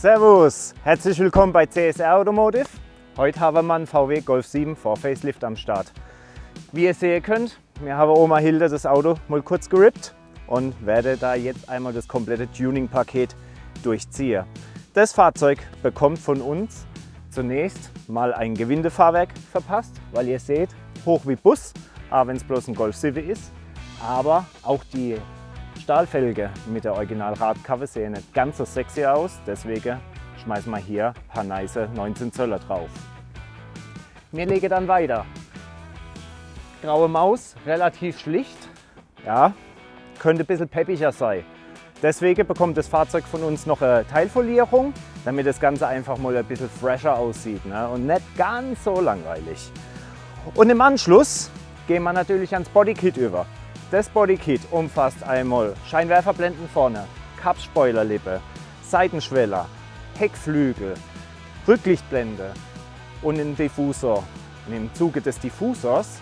Servus, herzlich willkommen bei CSR Automotive. Heute haben wir einen VW Golf 7 vor Facelift am Start. Wie ihr sehen könnt, wir haben Oma Hilde das Auto mal kurz gerippt und werde da jetzt einmal das komplette Tuning-Paket durchziehen. Das Fahrzeug bekommt von uns zunächst mal ein Gewindefahrwerk verpasst, weil ihr seht, hoch wie Bus, aber wenn es bloß ein Golf 7 ist. Aber auch die Stahlfelge mit der Original Radkappe sehen nicht ganz so sexy aus, deswegen schmeißen wir hier ein paar nice 19 Zöller drauf. Wir legen dann weiter. Graue Maus, relativ schlicht, ja, könnte ein bisschen peppiger sein. Deswegen bekommt das Fahrzeug von uns noch eine Teilfolierung, damit das Ganze einfach mal ein bisschen fresher aussieht ne? und nicht ganz so langweilig. Und im Anschluss gehen wir natürlich ans Bodykit über. Das Bodykit umfasst einmal Scheinwerferblenden vorne, Cup-Spoilerlippe, Seitenschweller, Heckflügel, Rücklichtblende und einen Diffusor. Und im Zuge des Diffusors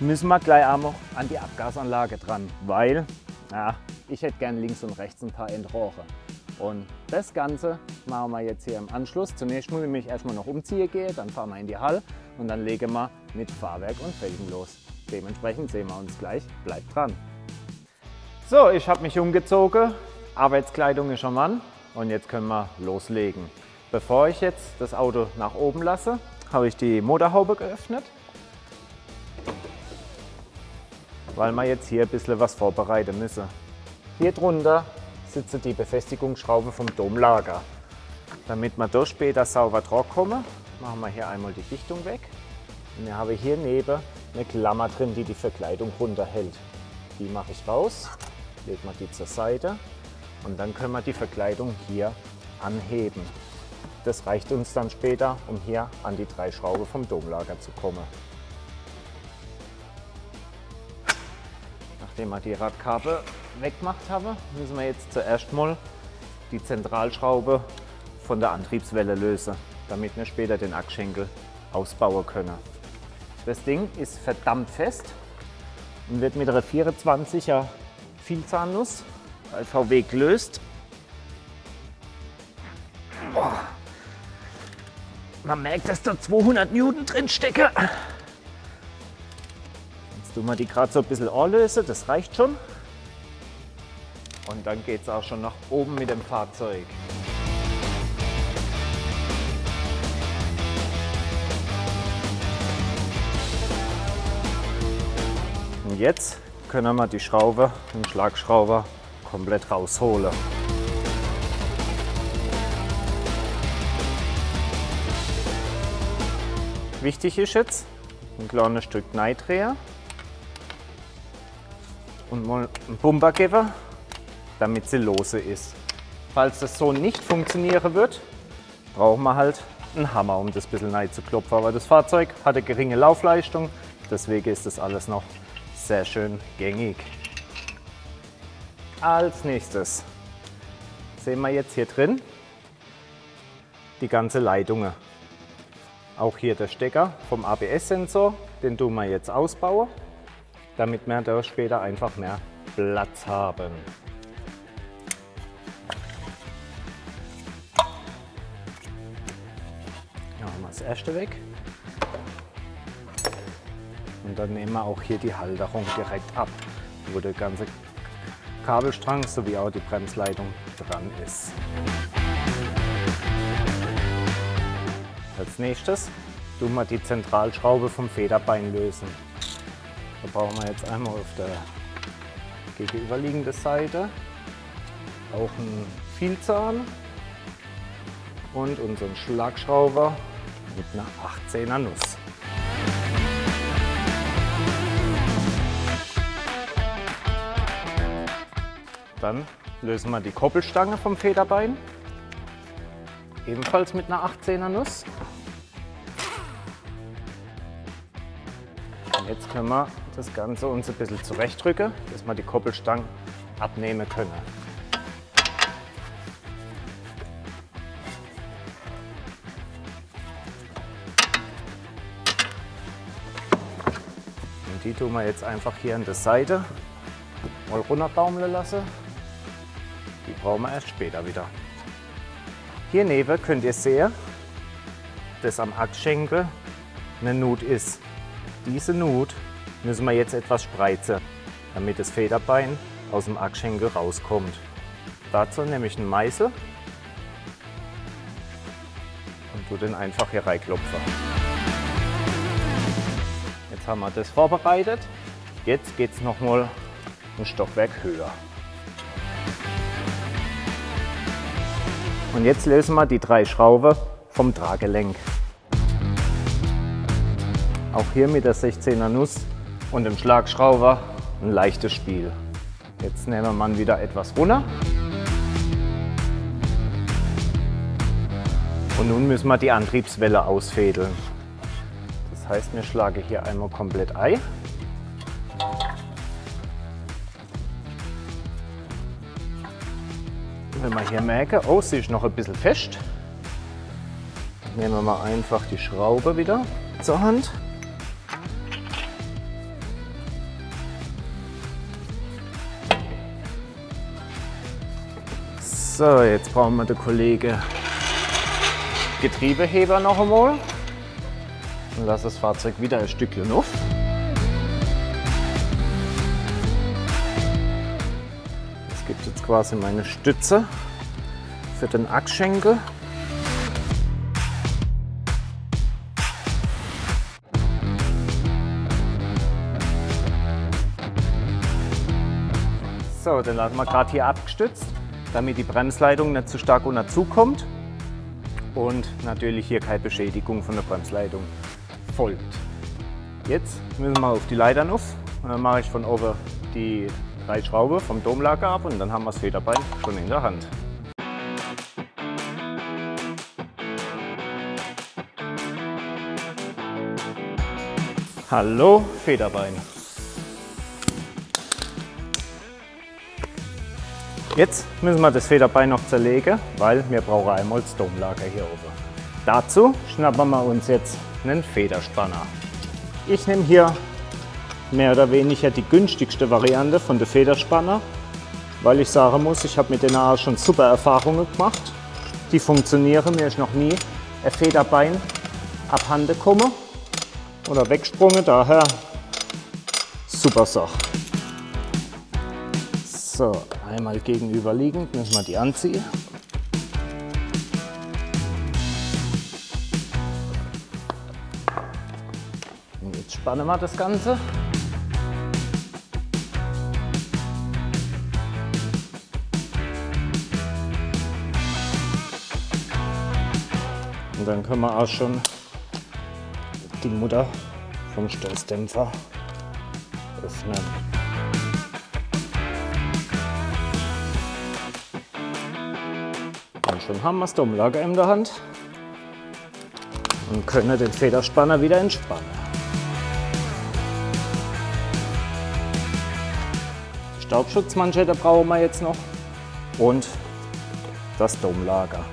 müssen wir gleich einmal an die Abgasanlage dran, weil ja, ich hätte gern links und rechts ein paar Endrohre. Und das Ganze machen wir jetzt hier im Anschluss. Zunächst muss ich mich erstmal noch umziehen gehen, dann fahren wir in die Halle und dann legen wir mit Fahrwerk und Felgen los. Dementsprechend sehen wir uns gleich. Bleibt dran. So, ich habe mich umgezogen. Arbeitskleidung ist schon an und jetzt können wir loslegen. Bevor ich jetzt das Auto nach oben lasse, habe ich die Motorhaube geöffnet, weil wir jetzt hier ein bisschen was vorbereiten müssen. Hier drunter sitzt die Befestigungsschraube vom Domlager. Damit wir da später sauber trocken kommen, machen wir hier einmal die Dichtung weg. Und wir haben hier neben eine Klammer drin, die die Verkleidung runterhält. Die mache ich raus, lege mal die zur Seite und dann können wir die Verkleidung hier anheben. Das reicht uns dann später, um hier an die drei Schrauben vom Domlager zu kommen. Nachdem wir die Radkappe weggemacht haben, müssen wir jetzt zuerst mal die Zentralschraube von der Antriebswelle lösen, damit wir später den Achsschenkel ausbauen können. Das Ding ist verdammt fest und wird mit einer 24er Vielzahnnuss bei VW gelöst. Boah. Man merkt, dass da 200 Newton drin stecken. Jetzt tun wir die gerade so ein bisschen anlösen, das reicht schon. Und dann geht es auch schon nach oben mit dem Fahrzeug. Und jetzt können wir die Schraube, den Schlagschrauber, komplett rausholen. Wichtig ist jetzt ein kleines Stück Neidreher und mal einen Bumper geben, damit sie lose ist. Falls das so nicht funktionieren wird, brauchen wir halt einen Hammer, um das ein bisschen neu zu klopfen. Aber das Fahrzeug hat eine geringe Laufleistung, deswegen ist das alles noch sehr schön gängig. Als nächstes sehen wir jetzt hier drin die ganze Leitung. Auch hier der Stecker vom ABS-Sensor, den tun wir jetzt ausbauen, damit wir da später einfach mehr Platz haben. Machen wir das erste weg. Und dann nehmen wir auch hier die Halterung direkt ab, wo der ganze Kabelstrang sowie auch die Bremsleitung dran ist. Als nächstes tun wir die Zentralschraube vom Federbein lösen. Da brauchen wir jetzt einmal auf der gegenüberliegenden Seite auch einen Vielzahn und unseren Schlagschrauber mit einer 18er Nuss. Dann lösen wir die Koppelstange vom Federbein, ebenfalls mit einer 18er Nuss. Und jetzt können wir das Ganze uns ein bisschen zurechtdrücken, dass wir die Koppelstange abnehmen können. Und die tun wir jetzt einfach hier an der Seite mal runterbaumeln lassen. Brauchen wir erst später wieder. Hier neben könnt ihr sehen, dass am Achsschenkel eine Nut ist. Diese Nut müssen wir jetzt etwas spreizen, damit das Federbein aus dem Achsschenkel rauskommt. Dazu nehme ich einen Meißel und tue den einfach hier reinklopfen. Jetzt haben wir das vorbereitet. Jetzt geht es nochmal ein Stockwerk höher. Und jetzt lösen wir die drei Schrauben vom Traggelenk. Auch hier mit der 16er Nuss und dem Schlagschrauber ein leichtes Spiel. Jetzt nehmen wir mal wieder etwas runter. Und nun müssen wir die Antriebswelle ausfädeln. Das heißt, wir schlagen hier einmal komplett ein. Wenn wir hier merken, oh, sie ist noch ein bisschen fest, nehmen wir mal einfach die Schraube wieder zur Hand. So, jetzt brauchen wir den Kollege Getriebeheber noch einmal und lasse das Fahrzeug wieder ein Stückchen auf. Quasi meine Stütze für den Achsschenkel. So, den lassen wir gerade hier abgestützt damit die Bremsleitung nicht zu stark unter Zug kommt und natürlich hier keine Beschädigung von der Bremsleitung folgt. Jetzt müssen wir auf die Leitern auf und dann mache ich von oben die drei Schrauben vom Domlager ab und dann haben wir das Federbein schon in der Hand. Hallo Federbein. Jetzt müssen wir das Federbein noch zerlegen, weil wir brauchen einmal das Domlager hier oben. Dazu schnappen wir uns jetzt einen Federspanner. Ich nehme hier mehr oder weniger die günstigste Variante von der Federspanner, weil ich sagen muss, ich habe mit denen auch schon super Erfahrungen gemacht. Die funktionieren, mir ist noch nie ein Federbein abhanden gekommen oder weggesprungen, daher super Sache. So, einmal gegenüberliegend müssen wir die anziehen. Und jetzt spannen wir das Ganze. Und dann können wir auch schon die Mutter vom Stoßdämpfer öffnen. Schon haben wir das Domlager in der Hand und können den Federspanner wieder entspannen. Staubschutzmanschette brauchen wir jetzt noch und das Domlager.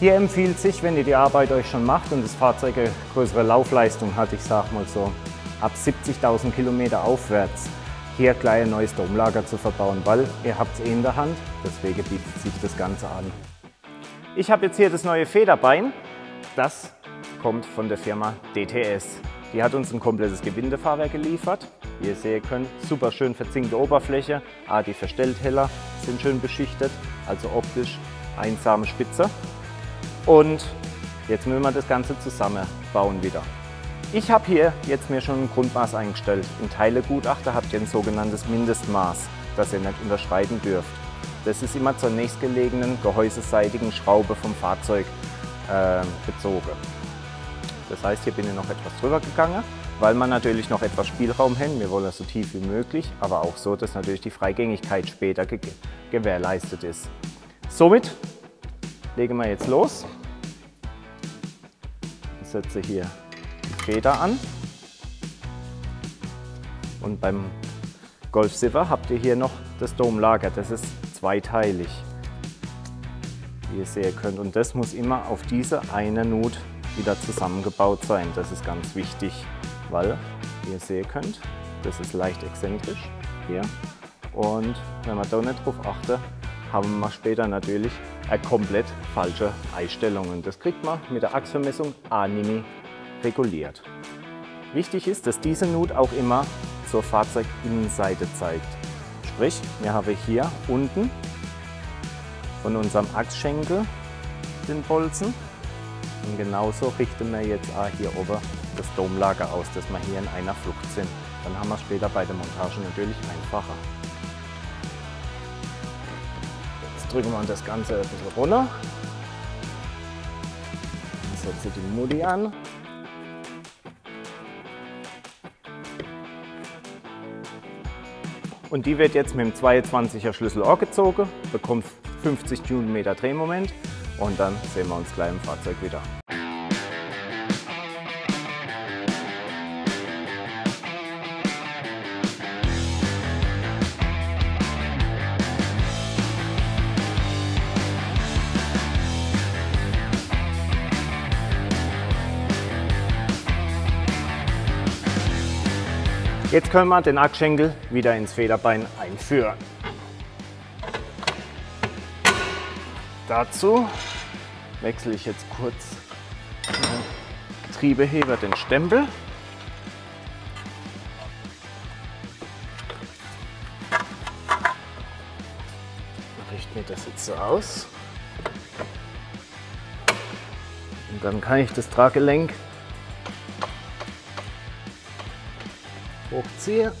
Hier empfiehlt sich, wenn ihr die Arbeit euch schon macht und das Fahrzeug eine größere Laufleistung hat, ich sag mal so ab 70.000 Kilometer aufwärts, hier gleich ein neues Domlager zu verbauen, weil ihr habt es eh in der Hand, deswegen bietet sich das Ganze an. Ich habe jetzt hier das neue Federbein, das kommt von der Firma DTS. Die hat uns ein komplettes Gewindefahrwerk geliefert. Wie ihr sehen könnt, super schön verzinkte Oberfläche. Ah, die Verstellteller sind schön beschichtet, also optisch einsame Spitze. Und jetzt müssen wir das Ganze zusammenbauen wieder. Ich habe hier jetzt mir schon ein Grundmaß eingestellt. Im Teilegutachter habt ihr ein sogenanntes Mindestmaß, das ihr nicht unterschreiten dürft. Das ist immer zur nächstgelegenen gehäuseseitigen Schraube vom Fahrzeug äh, bezogen. Das heißt, hier bin ich noch etwas drüber gegangen, weil man natürlich noch etwas Spielraum haben. Wir wollen so tief wie möglich, aber auch so, dass natürlich die Freigängigkeit später ge gewährleistet ist. Somit legen wir jetzt los. Ich setze hier Feder an. Und beim Golf Silver habt ihr hier noch das Domlager. Das ist zweiteilig, wie ihr sehen könnt. Und das muss immer auf diese eine Nut wieder zusammengebaut sein. Das ist ganz wichtig, weil, wie ihr sehen könnt, das ist leicht exzentrisch hier. Und wenn man da nicht drauf achte, haben wir später natürlich eine komplett falsche Einstellung. Und das kriegt man mit der Achsvermessung Animi reguliert. Wichtig ist, dass diese Nut auch immer zur Fahrzeuginnenseite zeigt. Sprich, wir haben hier unten von unserem Achsschenkel den Bolzen und genauso richten wir jetzt auch hier oben das Domlager aus, dass wir hier in einer Flucht sind. Dann haben wir es später bei der Montage natürlich einfacher. Drücken wir das Ganze ein bisschen runter. Dann setze die Mutti an. Und die wird jetzt mit dem 22er Schlüssel gezogen, bekommt 50 Newtonmeter Drehmoment und dann sehen wir uns gleich im Fahrzeug wieder. Jetzt können wir den Achsschenkel wieder ins Federbein einführen. Dazu wechsle ich jetzt kurz den Getriebeheber, den Stempel. Richte mir das jetzt so aus. Und dann kann ich das Traggelenk hochziehe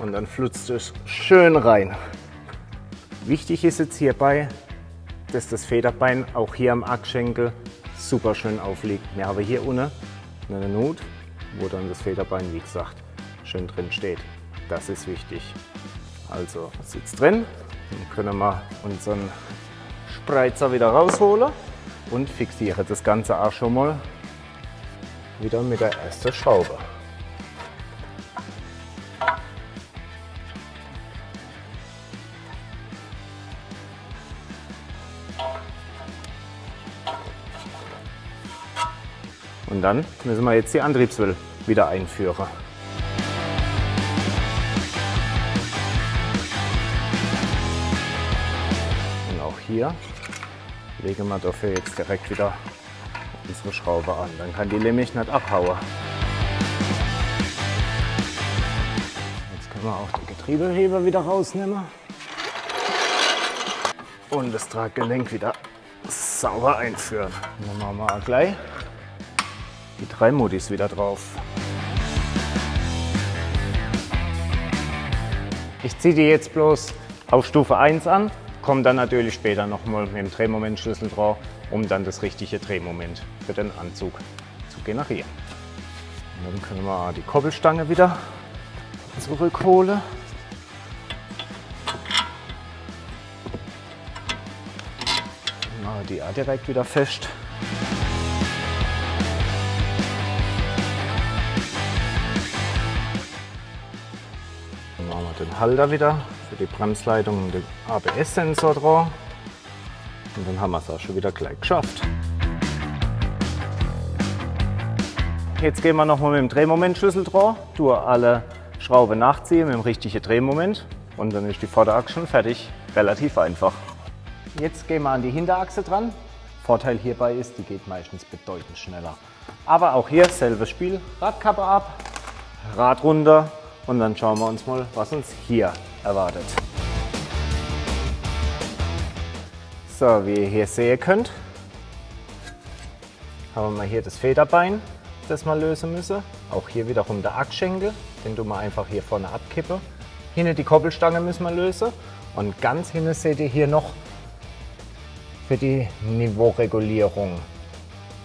und dann flutzt es schön rein. Wichtig ist jetzt hierbei, dass das Federbein auch hier am Achsschenkel super schön aufliegt. Wir haben hier unten eine Nut, wo dann das Federbein, wie gesagt, schön drin steht. Das ist wichtig. Also sitzt drin, dann können wir unseren Spreizer wieder rausholen und fixiere das Ganze auch schon mal wieder mit der ersten Schraube. Und dann müssen wir jetzt die Antriebswelle wieder einführen. Und auch hier legen wir dafür jetzt direkt wieder unsere Schraube an. Dann kann die nämlich nicht abhauen. Jetzt können wir auch den Getriebeheber wieder rausnehmen. Und das Traggelenk wieder sauber einführen. Dann machen wir auch gleich die drei Modis wieder drauf. Ich ziehe die jetzt bloß auf Stufe 1 an, komme dann natürlich später nochmal mit dem Drehmomentschlüssel drauf, um dann das richtige Drehmoment für den Anzug zu generieren. Und dann können wir die Koppelstange wieder zurückholen. Machen die auch direkt wieder fest. Dann machen wir den Halter wieder für die Bremsleitung und den ABS-Sensor drauf. Und dann haben wir es auch schon wieder gleich geschafft. Jetzt gehen wir nochmal mit dem Drehmomentschlüssel drauf, tue alle Schrauben nachziehen mit dem richtigen Drehmoment und dann ist die Vorderachse schon fertig. Relativ einfach. Jetzt gehen wir an die Hinterachse dran. Vorteil hierbei ist, die geht meistens bedeutend schneller. Aber auch hier selbes Spiel. Radkappe ab, Rad runter und dann schauen wir uns mal, was uns hier erwartet. So, wie ihr hier sehen könnt, haben wir hier das Federbein, das wir lösen müssen. Auch hier wiederum der Achsschenkel, den tun wir einfach hier vorne abkippen. Hinten die Koppelstange müssen wir lösen. Und ganz hinten seht ihr hier noch für die Niveauregulierung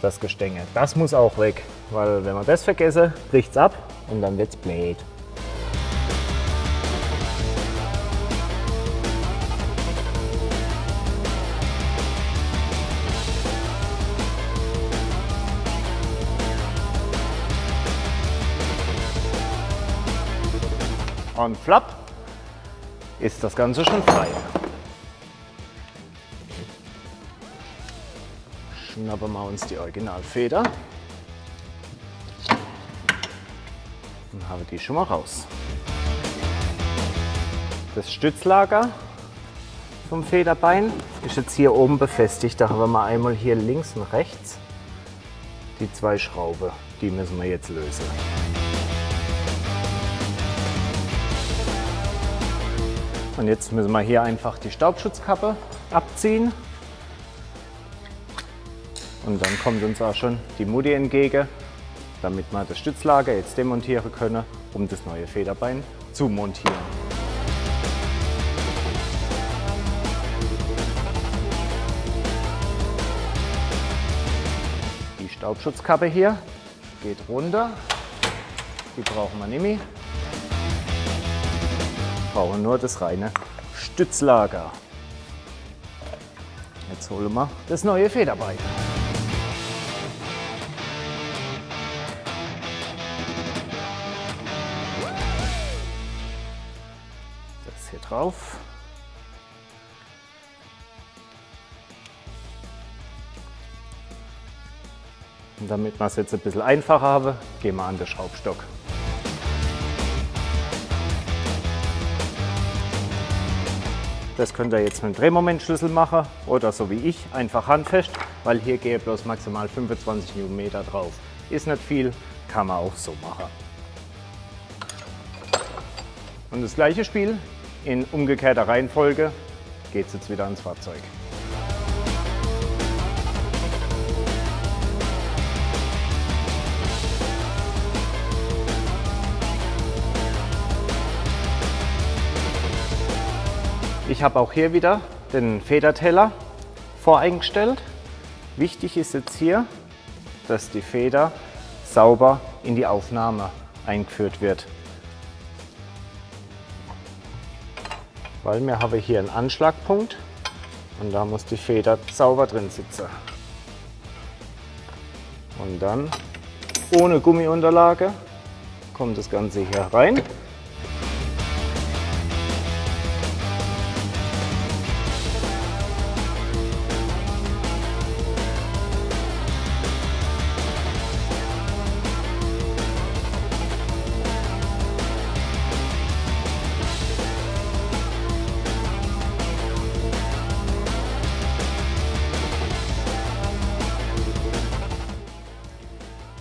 das Gestänge. Das muss auch weg, weil wenn wir das vergessen, bricht es ab und dann wird es blöd. Und flapp ist das Ganze schon frei. Schnappen wir uns die Originalfeder und habe die schon mal raus. Das Stützlager vom Federbein ist jetzt hier oben befestigt. Da haben wir einmal hier links und rechts die zwei Schrauben. Die müssen wir jetzt lösen. Und jetzt müssen wir hier einfach die Staubschutzkappe abziehen. Und dann kommt uns auch schon die Mutti entgegen, damit wir das Stützlager jetzt demontieren können, um das neue Federbein zu montieren. Die Staubschutzkappe hier geht runter. Die brauchen wir nicht mehr. Brauchen nur das reine Stützlager. Jetzt holen wir das neue Federbein. Das hier drauf. Und damit wir es jetzt ein bisschen einfacher haben, gehen wir an den Schraubstock. Das könnt ihr jetzt mit dem Drehmomentschlüssel machen oder so wie ich, einfach handfest, weil hier gehe bloß maximal 25 Newtonmeter drauf. Ist nicht viel, kann man auch so machen. Und das gleiche Spiel in umgekehrter Reihenfolge geht es jetzt wieder ans Fahrzeug. Ich habe auch hier wieder den Federteller voreingestellt. Wichtig ist jetzt hier, dass die Feder sauber in die Aufnahme eingeführt wird. Weil wir haben hier einen Anschlagpunkt und da muss die Feder sauber drin sitzen. Und dann ohne Gummiunterlage kommt das Ganze hier rein.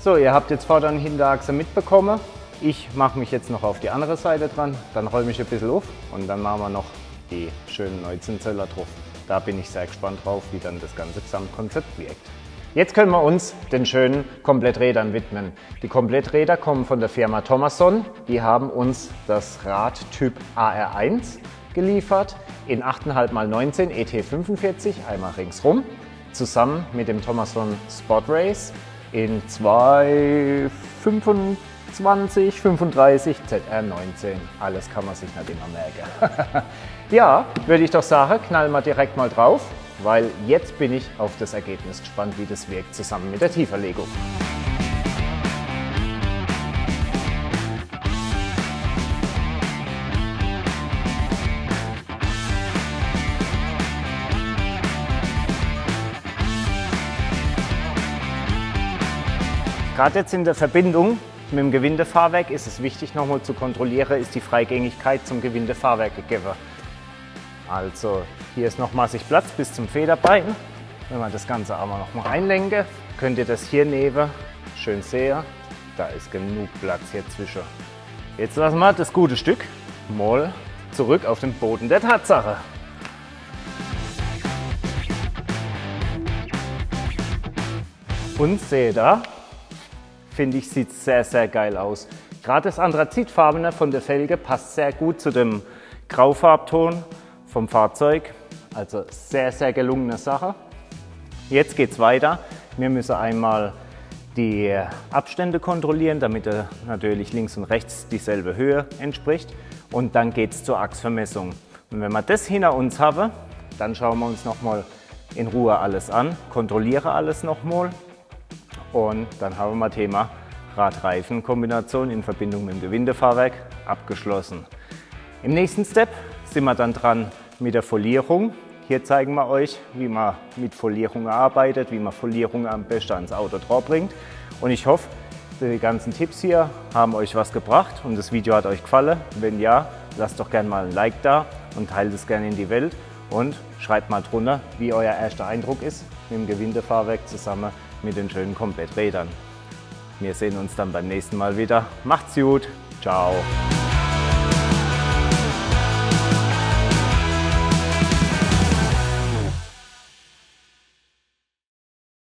So, ihr habt jetzt Vorder- und Hinterachse mitbekommen. Ich mache mich jetzt noch auf die andere Seite dran, dann räume ich ein bisschen auf und dann machen wir noch die schönen Neuzinzeller drauf. Da bin ich sehr gespannt drauf, wie dann das ganze Gesamtkonzept wirkt. Jetzt können wir uns den schönen Kompletträdern widmen. Die Kompletträder kommen von der Firma Thomasson. Die haben uns das Rad Typ AR1 geliefert in 8,5 x 19 ET45, einmal ringsrum, zusammen mit dem Thomasson Sport Race in 225, 35, ZR19. Alles kann man sich nicht immer merken. ja, würde ich doch sagen, knallen wir direkt mal drauf, weil jetzt bin ich auf das Ergebnis gespannt, wie das wirkt zusammen mit der Tieferlegung. Gerade jetzt in der Verbindung mit dem Gewindefahrwerk ist es wichtig, nochmal zu kontrollieren, ist die Freigängigkeit zum Gewindefahrwerk gegeben. Also hier ist noch massig Platz bis zum Federbein. Wenn wir das Ganze aber noch mal reinlenken, könnt ihr das hier neben schön sehen. Da ist genug Platz hier zwischen. Jetzt lassen wir das gute Stück mal zurück auf den Boden der Tatsache. Und seht da, finde ich, sieht sehr, sehr geil aus. Gerade das Anthrazitfarbene von der Felge passt sehr gut zu dem Graufarbton vom Fahrzeug. Also sehr, sehr gelungene Sache. Jetzt geht es weiter. Wir müssen einmal die Abstände kontrollieren, damit er natürlich links und rechts dieselbe Höhe entspricht. Und dann geht es zur Achsvermessung. Und wenn wir das hinter uns haben, dann schauen wir uns nochmal in Ruhe alles an, kontrolliere alles nochmal und dann haben wir Thema Rad-Reifen-Kombination in Verbindung mit dem Gewindefahrwerk abgeschlossen. Im nächsten Step sind wir dann dran mit der Folierung. Hier zeigen wir euch, wie man mit Folierung arbeitet, wie man Folierung am besten ans Auto drauf bringt. Und ich hoffe, die ganzen Tipps hier haben euch was gebracht und das Video hat euch gefallen. Wenn ja, lasst doch gerne mal ein Like da und teilt es gerne in die Welt und schreibt mal drunter, wie euer erster Eindruck ist mit dem Gewindefahrwerk zusammen mit den schönen Kompletträdern. Wir sehen uns dann beim nächsten Mal wieder. Macht's gut. Ciao.